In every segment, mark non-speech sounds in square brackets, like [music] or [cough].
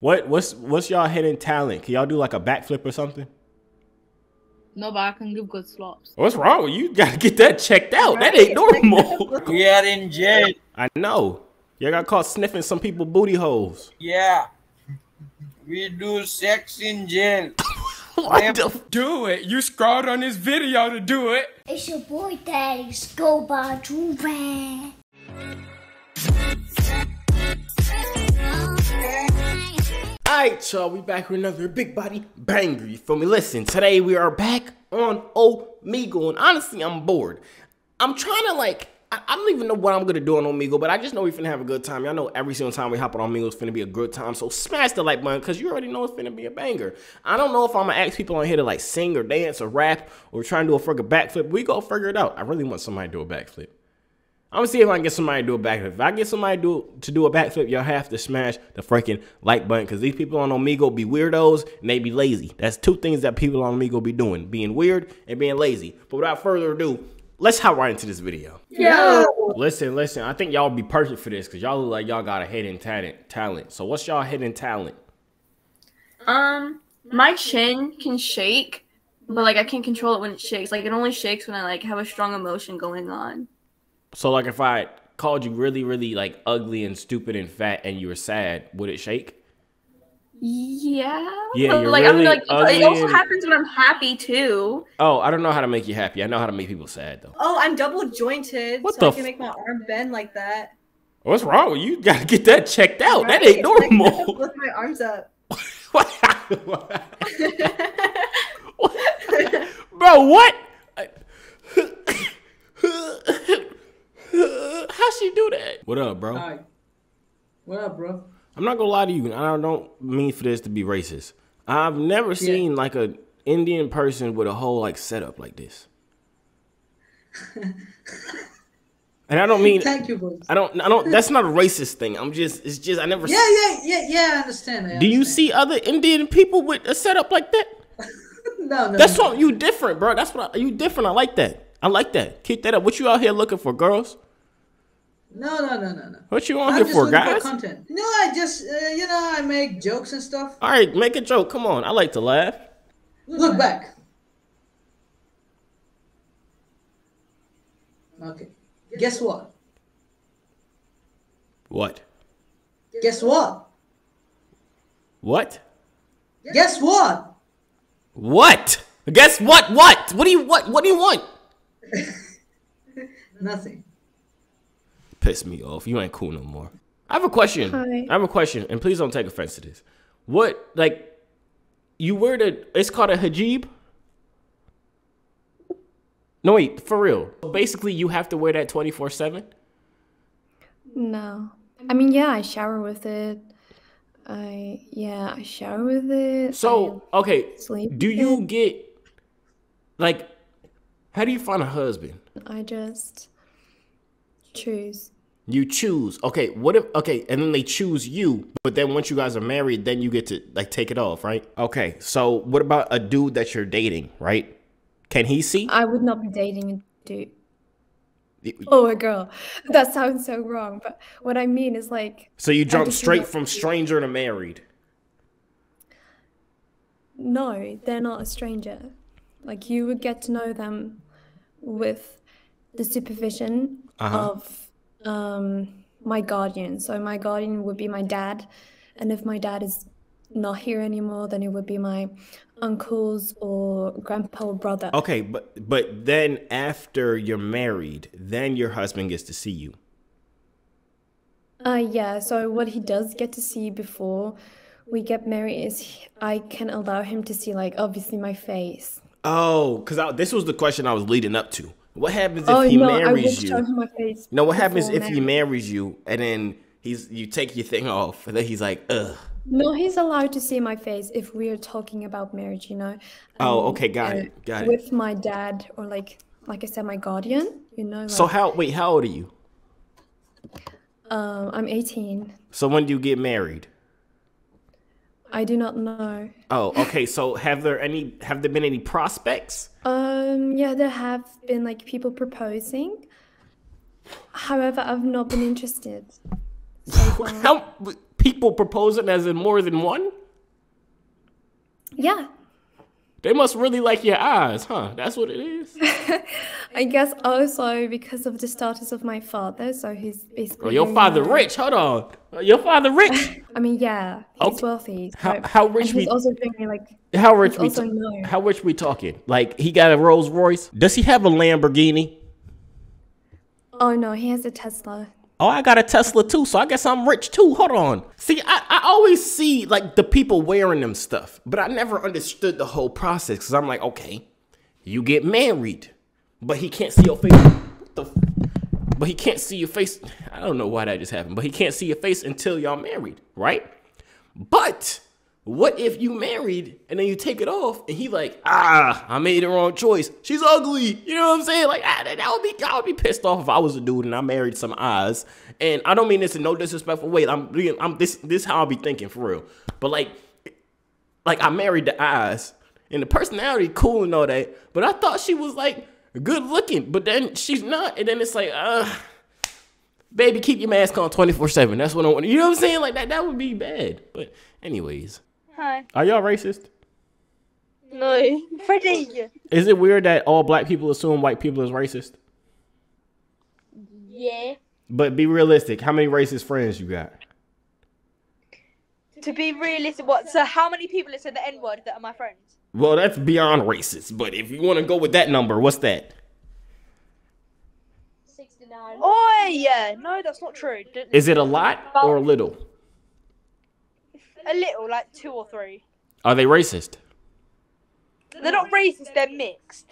What what's what's y'all hidden talent? Can y'all do like a backflip or something? No, but I can give good slops. What's wrong with you? You gotta get that checked out. That ain't normal. We are in jail. I know. Y'all got caught sniffing some people booty holes. Yeah. We do sex in jail. [laughs] What the Do it. You scrolled on this video to do it. It's your boy Daddy Scuba Joovier. Alright, y'all, we back with another big body banger. You feel me? Listen, today we are back on Omegle, and honestly, I'm bored. I'm trying to like, I, I don't even know what I'm gonna do on Omegle, but I just know we finna have a good time. Y'all know every single time we hop on Omegle, it's finna be a good time. So smash the like button, cause you already know it's finna be a banger. I don't know if I'm gonna ask people on here to like sing or dance or rap or try and do a friggin' backflip. We go figure it out. I really want somebody to do a backflip. I'm gonna see if I can get somebody to do a backflip. If I get somebody to do, to do a backflip, y'all have to smash the freaking like button because these people on Omegle be weirdos and they be lazy. That's two things that people on Omegle be doing: being weird and being lazy. But without further ado, let's hop right into this video. Yeah. Listen, listen. I think y'all be perfect for this because y'all look like y'all got a hidden talent. Talent. So what's y'all hidden talent? Um, my chin can shake, but like I can't control it when it shakes. Like it only shakes when I like have a strong emotion going on. So like if I called you really, really like ugly and stupid and fat and you were sad, would it shake? Yeah. Yeah, you're like really I'm like ugly it also happens when I'm happy too. Oh, I don't know how to make you happy. I know how to make people sad though. Oh, I'm double jointed, What so the I f- can make my arm bend like that. What's wrong with you? You gotta get that checked out. That Right? ain't Like, normal. [laughs] Lift my arms up. [laughs] What? [laughs] Bro, what? [laughs] How she do that? What up, bro? Hi. What up, bro? I'm not gonna lie to you. I don't mean for this to be racist. I've never seen like a Indian person with a whole like setup like this. [laughs] and I don't mean Thank you, boys. I don't I don't that's not a racist thing. I'm just it's just I never Yeah, yeah, yeah, yeah. I understand. I Do you see other Indian people with a setup like that? [laughs] No, no. That's no. what you different, bro. That's what I, you different. I like that. I like that. Keep that up. What you out here looking for, girls? No, no, no, no, no. What you on I'm here just for, guys? for content. No, I just, uh, you know, I make jokes and stuff. All right, make a joke. Come on. I like to laugh. Look back. Okay. Guess what? What? Guess what? What? Guess what? What? Guess what? What? What do you what? What do you want? [laughs] Nothing. Piss me off. You ain't cool no more. I have a question. Hi. I have a question, and please don't take offense to this. What like you wear the? It's called a hijab. No wait, for real. Basically, you have to wear that twenty four seven. No. I mean, yeah, I shower with it. I, yeah, I shower with it. So okay, sleep do you it. get like? How do you find a husband? I, I just choose. You choose. Okay, what if okay, and then they choose you, but then once you guys are married, then you get to like take it off, right? Okay, so what about a dude that you're dating, right? Can he see? I would not be dating a dude. Oh, a girl. That sounds so wrong, but what I mean is like, So you jump straight from stranger to married. no, they're not a stranger. Like, you would get to know them with the supervision Uh-huh. of um, my guardian. So, my guardian would be my dad. And if my dad is not here anymore, then it would be my uncles or grandpa or brother. Okay, but but then after you're married, then your husband gets to see you. Uh, yeah, so what he does get to see before we get married is he- I can allow him to see, like, obviously my face. Oh, because this was the question I was leading up to. What happens if oh, he no, marries you? my face. No, what happens if he marries you and then he's you take your thing off and then he's like, ugh. No, he's allowed to see my face if we are talking about marriage, you know. Oh, Um, okay, got it, got it. With my dad or like, like I said, my guardian, you know. Like, So how wait, how old are you? um, I'm 18. So when do you get married? I do not know. Oh, okay. So have there any have there been any prospects? Um, yeah, there have been like people proposing. However, I've not been interested. So. [laughs] How people proposing as in more than one? Yeah, They must really like your eyes, huh? That's what it is. [laughs] I guess also because of the status of my father, so he's basically. Oh, your father rich. Hold on. Your father rich. [laughs] I mean, yeah, he's Okay. wealthy. How- so- how and rich he's we- also me like. How rich we? also ta- known. how rich we talking? Like he got a Rolls Royce? Does he have a Lamborghini? Oh no, he has a Tesla. Oh, I got a Tesla too, so I guess I'm rich too. Hold on. See, I, I always see like the people wearing them stuff, but I never understood the whole process because I'm like, okay, you get married, but he can't see your face. What the? f- But he can't see your face. I don't know why that just happened, but he can't see your face until y'all married, right? But what if you married and then you take it off and he like, ah, I made the wrong choice. She's ugly. You know what I'm saying? Like, ah, that that would be, I would be pissed off if I was a dude and I married some eyes. And I don't mean this in no disrespectful way. I'm, being- I'm this, this how I'll be thinking for real. But like, like I married the eyes and the personality cool and all that. But I thought she was like good looking, but then she's not. And then it's like, uh, baby, keep your mask on 24 seven. That's what I want. You know what I'm saying? Like that, that would be bad. But anyways. Hi. Are y'all racist? No. [laughs] Freddie! Is it weird that all black people assume white people is racist? Yeah. But be realistic. How many racist friends you got? To be realistic, what? So, how many people have said the N word that are my friends? Well, that's beyond racist. But if you want to go with that number, what's that? 69. Oh, yeah. No, that's not true. Is it a lot or a little? A little, like two or three. Are they racist? They're not racist, they're mixed.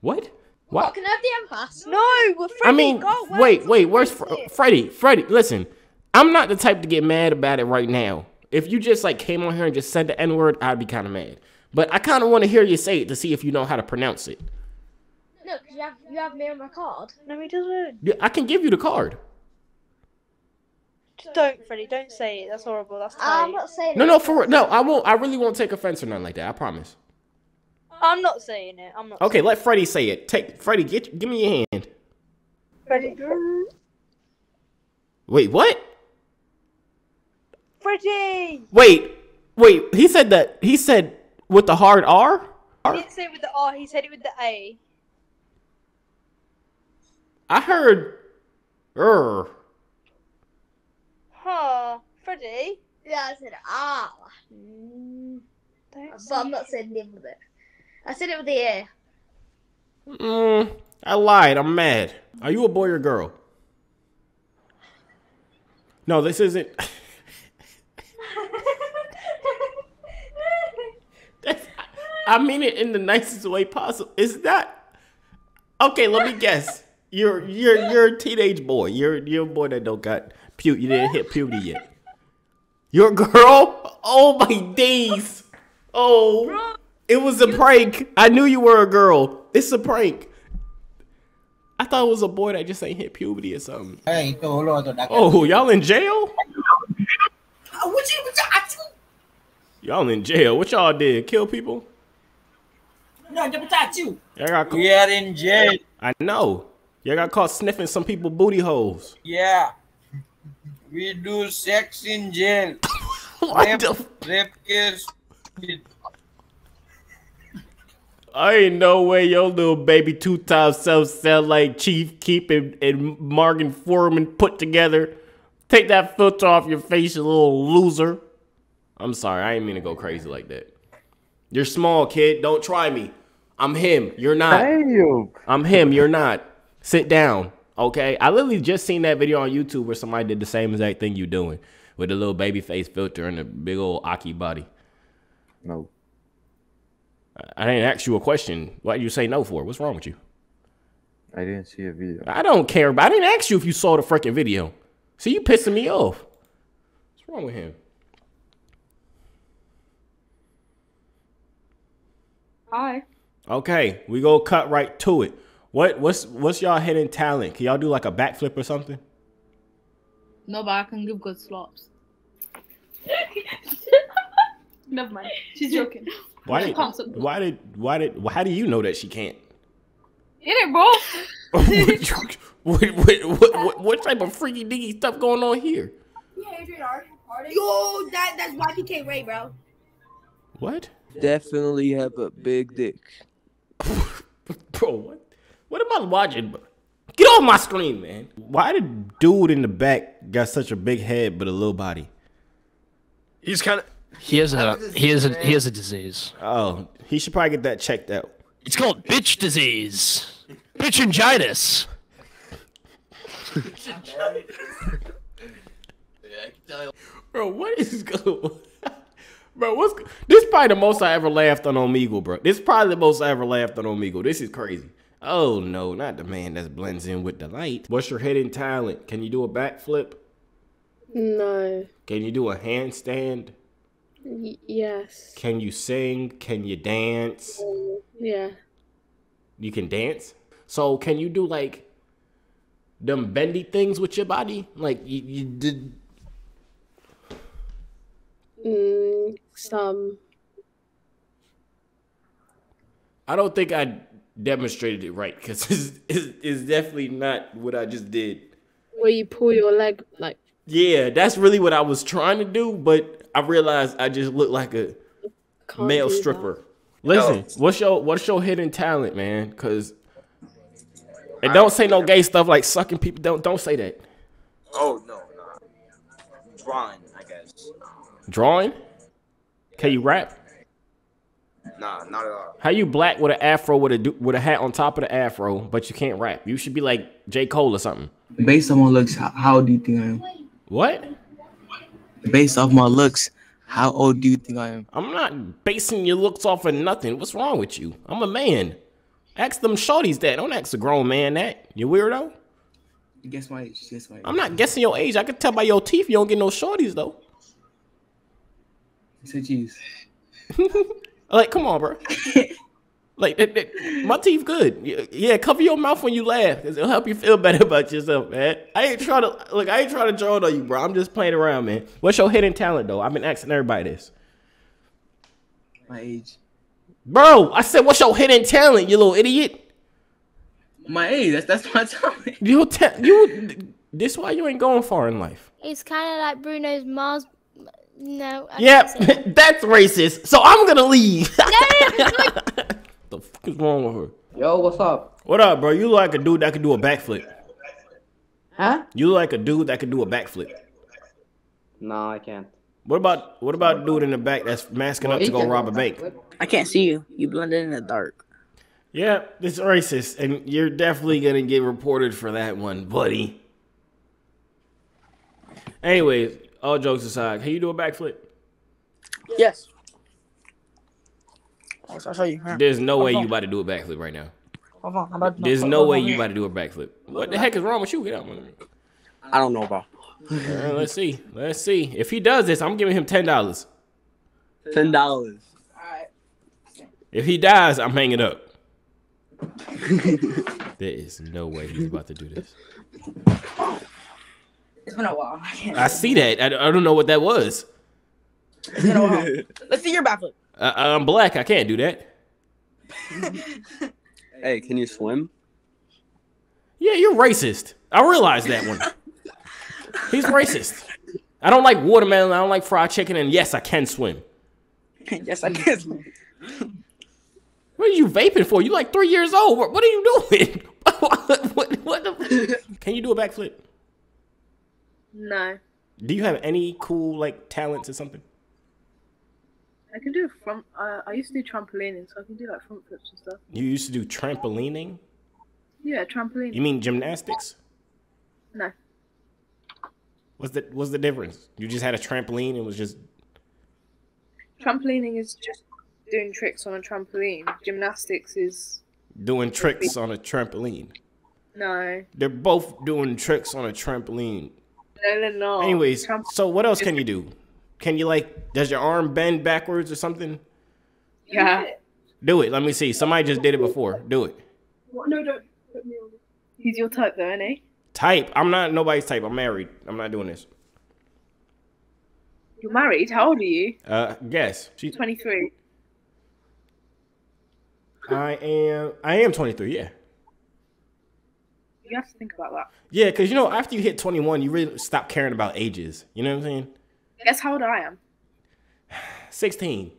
What? Oh, what? can I have the impasse? No, we're Freddie, I mean, go, where wait, wait. Where's Fre- Freddy? Freddie, listen. I'm not the type to get mad about it right now. If you just like came on here and just said the N word, I'd be kind of mad. But I kind of want to hear you say it to see if you know how to pronounce it. No, because you have, you have me on my card. No, he doesn't. Yeah, I can give you the card. Just don't, Freddie. Don't say it. That's horrible. That's I'm not saying No, it. no, for no, I won't. I really won't take offense or nothing like that. I promise. I'm not saying it. I'm not. Okay, let Freddie say it. Take Freddie, get give me your hand. Freddie. Wait, what? Freddie! Wait, wait. He said that. He said with the hard R. He didn't say it with the R, he said it with the A. I heard. Er. Huh. Freddie? Yeah, I said ah. Mm, but I'm not saying it with it. I said it with the A. Mm, I lied. I'm mad. Are you a boy or girl? No, this isn't. [laughs] I mean it in the nicest way possible. Is that okay? Let me guess. You're you're you're a teenage boy. You're you're a boy that don't got pu. You didn't hit puberty yet. You're girl. Oh my days. Oh, it was a prank. I knew you were a girl. It's a prank. I thought it was a boy that just ain't hit puberty or something. Hey, ito, hulo. Oh, y'all in jail? Y'all in jail. What y'all did? Kill people? No, dapat touch you. Y'all got We are in jail. I know. Y'all got caught sniffing some people booty holes. Yeah. We do sex in jail. [laughs] What rape, the? rape case. I ain't no way your little baby two times self sound like Chief Keef and, and Morgan Freeman put together. Take that filter off your face, you little loser. I'm sorry, I ain't mean to go crazy like that. You're small, kid. Don't try me. I'm him. You're not. I'm him. You're not. Sit down. Okay. I literally just seen that video on YouTube where somebody did the same exact thing you doing with the little baby face filter and the big old Aki body. No. I didn't ask you a question. Why you say no for? What's wrong with you? I didn't see a video. I don't care. But I didn't ask you if you saw the freaking video. See, you pissing me off. What's wrong with him? Hi. Okay, we go cut right to it. What what's what's y'all hidden talent? Can y'all do like a backflip or something? No, but I can give good slops. [laughs] Never mind. She's joking. Why did Possible. why did why did how do you know that she can't? Get it, bro. [laughs] what, what, what, what, what type of freaky diggy stuff going on here? Yo, that that's YPK Ray, bro. What? Definitely have a big dick. [laughs] Bro, what? What am I watching? bro? Get off my screen, man. Why did dude in the back got such a big head but a little body? He's kind of. He has a he has a he has a disease. Oh, he should probably get that checked out. It's called bitch disease. Bitchingitis. Bro, what is [laughs] going Bro, what's this? Is Probably the most I ever laughed on Omegle, bro. This is probably the most I ever laughed on Omegle. This is crazy. Oh no, not the man that blends in with the light. What's your hidden talent? Can you do a backflip? No. Can you do a handstand? Y- yes. Can you sing? Can you dance? Yeah. You can dance. So can you do like them bendy things with your body? Like you, you did. Mm, some. I don't think I demonstrated it right because [laughs] it's, it's, it's definitely not what I just did. Where you pull your leg like Yeah, that's really what I was trying to do, but I realized I just looked like a Can't male do that. stripper. Listen, what's your what's your hidden talent, man? Cause and don't say no gay stuff like sucking people. Don't don't say that. Oh no, no. Drawing, I guess. Drawing? Can you rap? Nah, not at all. How you black with an afro with a with a hat on top of the afro, but you can't rap? You should be like J Cole or something. Based on my looks, how, how old do you think I am? What? Based off my looks, how old do you think I am? I'm not basing your looks off of nothing. What's wrong with you? I'm a man. Ask them shorties that. Don't ask a grown man that. You weirdo. Guess my age. Guess my age. I'm not guessing your age. I can tell by your teeth you don't get no shorties though. Say cheese. [laughs] Like, come on, bro. [laughs] like, it- it- my teeth good. Yeah, cover your mouth when you laugh, cause it'll help you feel [laughs] better about yourself, man. I ain't trying to look. I ain't trying to draw on you, bro. I'm just playing around, man. What's your hidden talent, though? I've been asking everybody this, My age. bro. I said, what's your hidden talent, you little idiot? My age. That's that's my talent. You tell you. This why you ain't going far in life. It's kind of like Bruno's Mars. No. I Yep, that. [laughs] that's racist. So I'm gonna leave. [laughs] [laughs] the fuck is wrong with her? Yo, what's up? What up, bro? You look like a dude that could do a backflip. Huh? You look like a dude that could do a backflip. No, I can't. What about what about dude in the back that's masking up to go rob a bank? I can't see you. You blended in the dark. Yeah, it's racist, and you're definitely gonna get reported for that one, buddy. Anyways, all jokes aside, can you do a backflip? Yes. I'll I'll show you. There's no Hold way on. you about to do a backflip right now. Hold on. I'm about to- There's no way here. you about to do a backflip. What the heck is wrong with you? Get out, man. I don't know, about. Uh, let's see. Let's see. If he does this, I'm giving him ten dollars. Ten dollars. If he dies, I'm hanging up. [laughs] there is no way he's about to do this. It's been a while. I see that. I, I don't know what that was. It's been a while. [laughs] Let's see your backflip. I, I'm black. I can't do that. [laughs] Hey, can you swim? Yeah, you're racist. I realize that one. [laughs] He's racist. I don't like watermelon. I don't like fried chicken. And yes, I can swim. yes, I can. Swim. What are you vaping for? You're like three years old. What, what are you doing? what, what, what the, can you do a backflip? No. Do you have any cool like talents or something? I can do front. Uh, I used to do trampolining, so I can do like front flips and stuff. You used to do trampolining. Yeah, trampoline. You mean gymnastics? No. What's the what's the difference? You just had a trampoline and was just Trampolining is just doing tricks on a trampoline. Gymnastics is doing tricks on a trampoline. no, They're both doing tricks on a trampoline. Anyways, so what else can you do? Can you like does your arm bend backwards or something? yeah. Do it. Let me see. Somebody just did it before. Do it. No, don't put me on. He's your type, though, isn't he? Type. I'm not nobody's type. I'm married. I'm not doing this. You're married. How old are you? Uh guess. She's Twenty-three. I am I am 23, yeah. You have to think about that. Yeah, because you know, after you hit 21, you really stop caring about ages. You know what I'm saying? Guess how old I am? 16.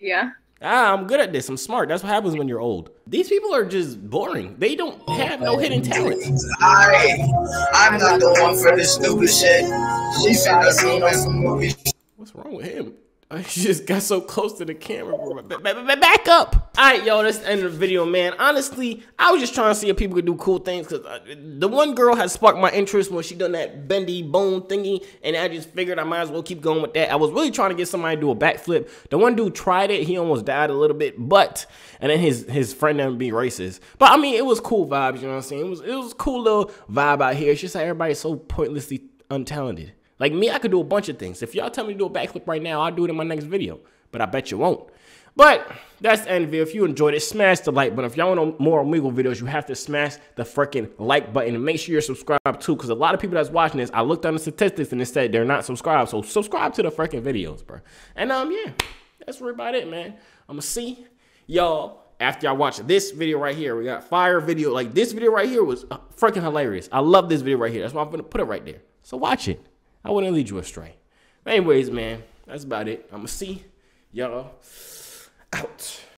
Yeah. Ah, I'm good at this. I'm smart. That's what happens when you're old. These people are just boring. They don't have no hidden talents. I, I'm not the one for this stupid shit. She said that's me on some movie. What's wrong with him? [laughs] He just got so close to the camera. Back up. All right, yo, that's the end of the video, man. Honestly, I was just trying to see if people could do cool things because uh, the one girl has sparked my interest when she done that bendy bone thingy, and I just figured I might as well keep going with that. I was really trying to get somebody to do a backflip. The one dude tried it. He almost died a little bit, but and then his his friend didn't be racist. But I mean, it was cool vibes. You know what I'm saying? It was it was a cool little vibe out here. It's just like everybody's so pointlessly untalented. Like me, I could do a bunch of things. If y'all tell me to do a backflip right now, I'll do it in my next video. But I bet you won't. But that's the end of it. If you enjoyed it, smash the like button. If y'all want more Omegle videos, you have to smash the freaking like button and make sure you're subscribed too. Because a lot of people that's watching this, I looked on the statistics and it said they're not subscribed. So subscribe to the freaking videos, bro. And um, yeah, that's really about it, man. I'm gonna see y'all after y'all watch this video right here. We got fire video. Like this video right here was uh, freaking hilarious. I love this video right here. That's why I'm gonna put it right there. So watch it. I wouldn't lead you astray. But anyways, man, that's about it. I'm gonna see y'all out.